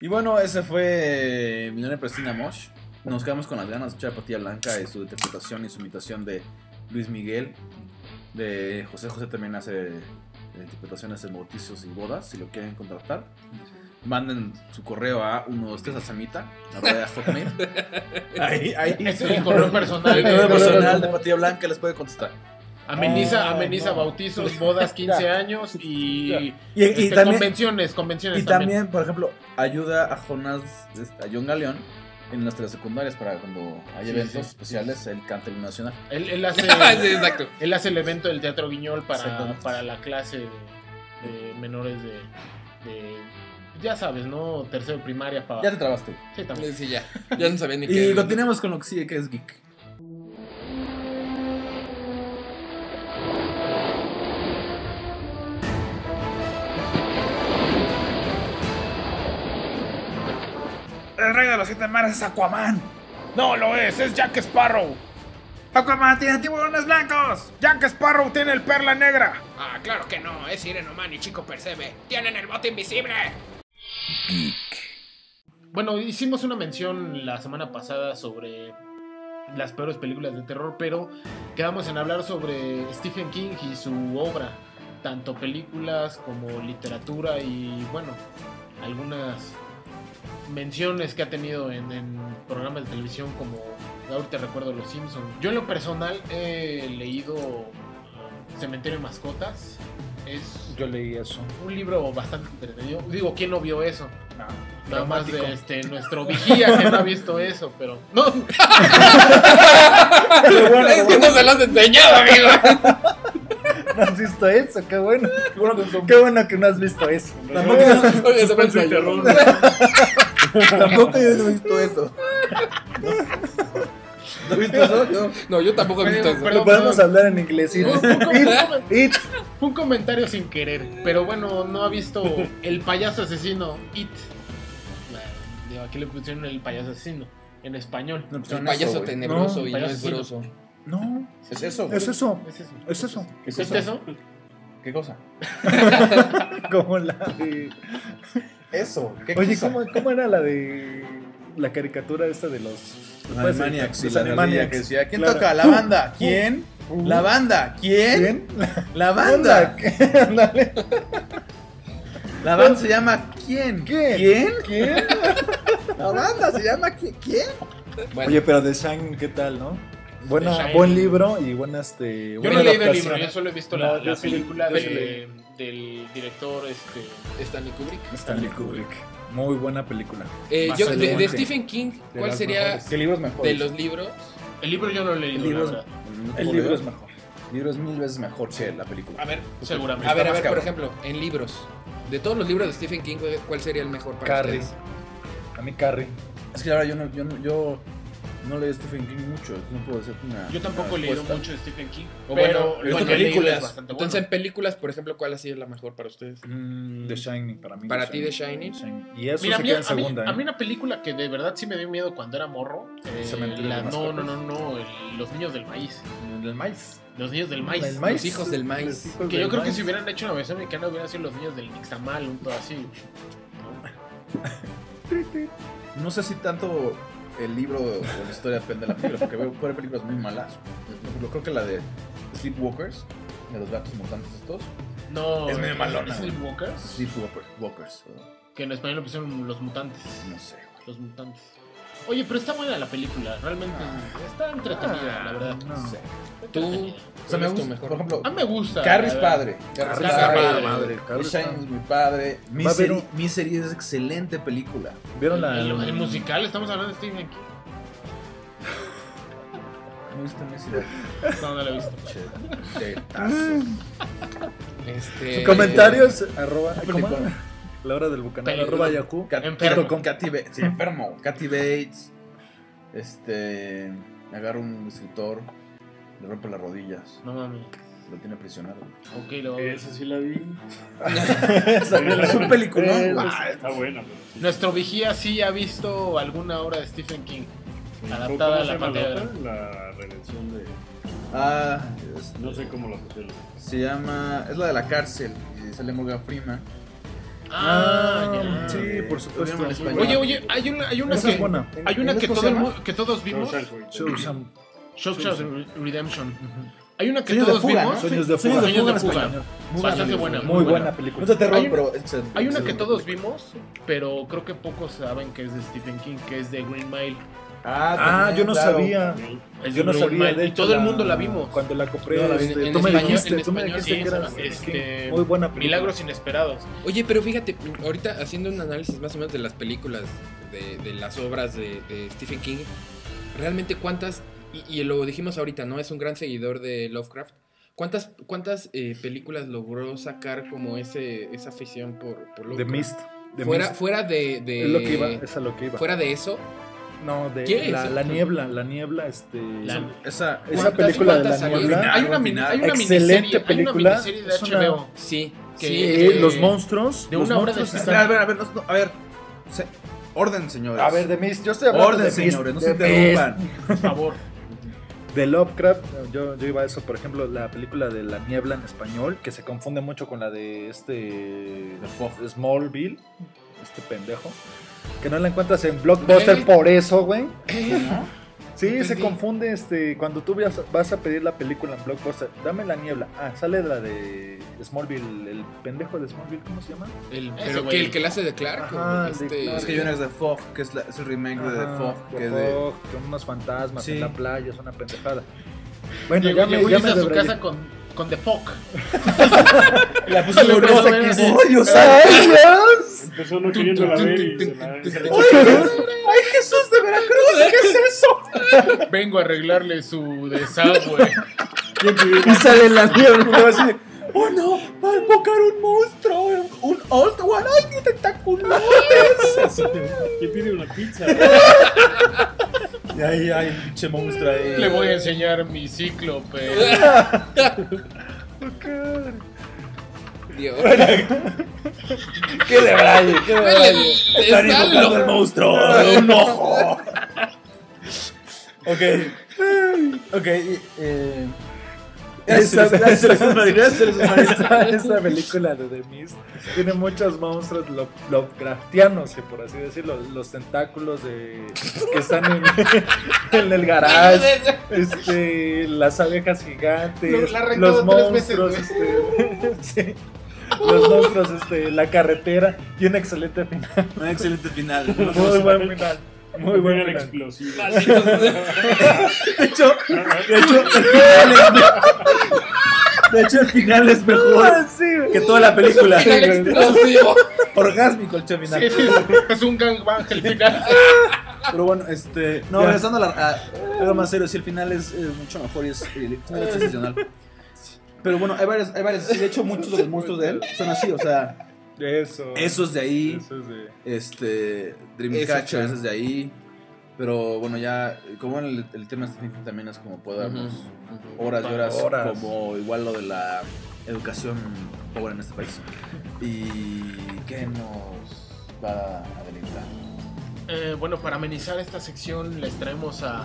Y bueno, ese fue Millones Prestina Mosh. Nos quedamos con las ganas de escuchar a Patilla Blanca y su interpretación y su imitación de Luis Miguel. De José José también hace eh, interpretaciones en bautizos y bodas, si lo quieren contratar. Manden su correo a 123 a Samita, arroba hotmail. Ahí, ahí. Es el correo personal El de- correo personal de Patilla Blanca les puede contestar. Ameniza, ameniza no. bautizos, bodas, 15 Ya. años y, Y, y este, también, convenciones, convenciones y también, por ejemplo, ayuda a Jonas, este, a John Galeón en las telesecundarias para cuando hay Sí, eventos sí. especiales, el canta el himno nacional. Él, él hace, sí, exacto. él hace el evento del Teatro Guiñol para, para la clase de, de menores de, de, ya sabes, ¿no? Tercero de primaria para... Ya te trabaste. Sí, también. Sí, ya. Ya no sabía ni qué. Y continuemos con lo que sigue, que es geek. Rey de los siete mares es Aquaman. No lo es, es Jack Sparrow. Aquaman tiene tiburones blancos. Jack Sparrow tiene el perla negra. Ah, claro que no. Es Sireno Man y Chico Percebe. Tienen el bote invisible. Bueno, hicimos una mención la semana pasada sobre las peores películas de terror, pero quedamos en hablar sobre Stephen King y su obra, tanto películas como literatura y bueno, algunas menciones que ha tenido en, en programas de televisión como ahorita recuerdo Los Simpsons. Yo en lo personal he leído uh, Cementerio de Mascotas. Es Yo leí eso. un libro bastante entretenido. Digo, ¿quién no vio eso? No. Nada más de este, nuestro vigía que no ha visto eso, pero. No, es que no se lo has enseñado, amigo. ¿No has visto eso? Qué bueno. Qué bueno que son- Qué bueno que no has visto eso. Tampoco, Oye, se el tampoco yo no he visto eso. ¿No has visto eso? No. No, yo tampoco he visto eso. Perdón, Podemos perdón. hablar en inglés. It, No, fue un it. Fue un comentario sin querer, pero bueno, no ha visto el payaso asesino It. Digo, aquí le pusieron el payaso asesino en español. No, pues El son payaso tenebroso No, y no es sí, no. Es eso. güey. es eso. Es eso. Es eso. ¿Qué ¿Es cosa? eso? ¿Qué cosa? Como la de. Eso. ¿Qué Oye, cosa? ¿cómo, ¿cómo era la de. La caricatura esta de los. Los Animaniacs. Los Animaniacs. que decía, ¿quién Claro. toca? La banda. ¿Quién? Uh, La banda. ¿Quién? ¿Quién? La banda. La banda se llama ¿Quién? ¿Quién? ¿Quién? ¿Quién? La banda se llama ¿qui- ¿Quién? Bueno, Oye, pero de Shine, ¿qué tal, no? Buena, buen libro y buena este. Yo buena no he leído el libro, yo solo he visto No, la, la sí- película de- del director este, Stanley Kubrick. Stanley Kubrick. Muy buena película. Eh, yo, de, de. Stephen King, De ¿cuál sería. ¿Qué libros de los libros? El libro yo no lo he leído, El libro. El libro es mejor. El libro es mil veces mejor que la película. A ver, Seguramente. a ver, a ver, por ejemplo, en libros. De todos los libros de Stephen King, ¿cuál sería el mejor para Carrie. ustedes? A mí Carrie. Es que ahora yo no, yo no, yo no leí Stephen King mucho, no puedo decir una. Yo tampoco he leído mucho de Stephen King. O pero bueno, lo en películas. Entonces, bueno. en películas, por ejemplo, ¿cuál ha sido la mejor para ustedes? Mm, The Shining, para mí. ¿Para ti The Shining? Y eso Mira, se mí, queda en a mí- segunda. a mí ¿eh? una película que de verdad sí me dio miedo cuando era morro. eh, la- no, no, no, no, el- Los niños del maíz. El maíz. Los niños del maíz. Los hijos del maíz. Hijos Que del yo creo que si hubieran hecho una versión mexicana hubieran sido los niños del Nixtamal, un todo así. No sé si tanto el libro o la historia depende de la película, porque veo haber películas muy malas. Por ejemplo, creo que la de Sleepwalkers, de los gatos mutantes estos. No, Es medio malona, ¿Es güey. Sleepwalkers? Sleepwalkers, walkers, Que en español lo pusieron los mutantes. no sé. güey. Los mutantes. Oye, pero está buena la película, realmente está entretenida, la verdad. No. Está Tú. O sea, me ¿cuál es tu gusta, mejor? por ejemplo, A mí me gusta. Carrie es la verdad. padre. Carrie es Carrie padre. padre. muy padre. Misery, Misery es excelente película. ¿Vieron la. El, el musical, estamos hablando de Stephen King. ¿No viste Misery? No, no lo he visto. Che. Este, Comentarios, arroba. La hora del bucanero, Película. arroba Yahoo. Cat- Enfermo. Con Kathy Bates. Sí, enfermo. Kathy Bates. Este. Agarra un escritor. Le rompe las rodillas. No mames. Lo tiene prisionero. Ok, lo voy a ver. Esa sí la vi. Es un peliculón. Está buena, pero sí. Nuestro vigía sí ha visto alguna obra de Stephen King. ¿Cómo adaptada a la pantalla? La redención de. Ah, este, No sé cómo la pusieron. se llama. Es la de la cárcel. Y sale Morgan Freeman. Ah, Ah, ya. sí, por supuesto. Oye, oye, hay una, hay una Esa que, es buena. hay una ¿En que, todo el que todos vimos. Shawshank. Redemption. Hay una que Sueños todos fuga, vimos. ¿no? Sueños de Sueños fuga. Sueños de fuga. Muy Bastante buena. Muy buena No película. es de terror, Hay un- pero excelente. Hay una que todos vimos, pero creo que pocos saben que es de Stephen King, que es de Green Mile. Ah, también, yo no claro. sabía. Es Yo no sabía. De hecho, todo el mundo la vimos. Cuando la compré, vi este, en tú me español, dijiste, en tú me dijiste sí, que era este, King. muy buena película. Milagros inesperados. Oye, pero fíjate, ahorita haciendo un análisis más o menos de las películas, de, de las obras de, de Stephen King, realmente cuántas, y, y lo dijimos ahorita, ¿no? Es un gran seguidor de Lovecraft. ¿Cuántas, cuántas eh, películas logró sacar como ese, esa afición por, por The Lovecraft? Mist. The fuera, Mist. fuera de, de- Es lo que iba, es a lo que iba. fuera de eso, No, de ¿Qué? la, la niebla, la niebla, este... La- Esa, esa ¿Cuántas- película de la niebla. Hay una, hay una Excelente miniserie, hay una película. miniserie de Es una- HBO. sí. Que- sí, Eh, los monstruos. de los una de monstruos A ver, a ver, no, a ver. Se- orden, señores. A ver, de Mist, yo estoy hablando Orden, de señores, no de se interrumpan. Por favor. De Lovecraft, yo, yo iba a eso, por ejemplo, la película de La Niebla en español, que se confunde mucho con la de este Smallville, este pendejo, que no la encuentras en Blockbuster ¿Qué? por eso, güey. Sí, se confunde este cuando tú vas, vas a pedir la película en Blockbuster, dame la niebla. Ah, sale la de Smallville, el pendejo de Smallville, ¿cómo se llama? el, pero que el que la hace de Clark. Ajá, de este, Clark. Es que hay una es de Fog, que es, la- es el remake de The Fog. Que es de, Fog, con unos fantasmas Sí. en la playa, es una pendejada. Bueno, Llegó, ya me, ya me a su casa con, con The Fog. la puso Le nerviosa empezó a que ver es. así. ¡Oh, Dios ¡Ay, Dios! Empezó no queriéndola ver y se la, ¡Ay, Jesús de Veracruz! ¿Qué es eso? Vengo a arreglarle su desagüe. Y sale la niebla. así, ¡Oh no! ¡Va a invocar un monstruo! ¡Un old one! ¡Ay, qué tentaculones! ¿Quién pide una pizza? Y ahí hay un pinche monstruo ahí. Le voy a enseñar mi cíclope. Dios. ¡Qué de braille! ¡Qué de braille! ¡Están Está invocando al monstruo! ¡Un ojo! ok. Ok. Eh, esa, esa película de The Mist tiene muchos monstruos lo- Lovecraftianos, que por así decirlo, los tentáculos de, que están en, en el garage, este, las abejas gigantes, los monstruos, este, sí, los monstruos, este, la carretera y un excelente final, Un excelente final. muy buen final, muy buen final. explosivos. De hecho, de hecho, el final es, de hecho, el final es mejor Ah, sí, que toda la película. Final explosivo. Orgásmico el final. Sí. Es un gangbang el final. Pero bueno, este. No, regresando a, la, a algo más serio, si el final es, es mucho mejor y es, el final es sensacional. Pero bueno, hay varias, hay varias. De hecho, muchos de los monstruos de él son así, o sea, Eso. esos de ahí, de- este. Dreamcatcher, ese es de ahí. Pero bueno, ya, como el, el tema de King también es como puede darnos horas y horas, Horas. como igual lo de la educación pobre en este país. ¿Y qué nos va a deleitar? Eh, bueno, para amenizar esta sección les traemos a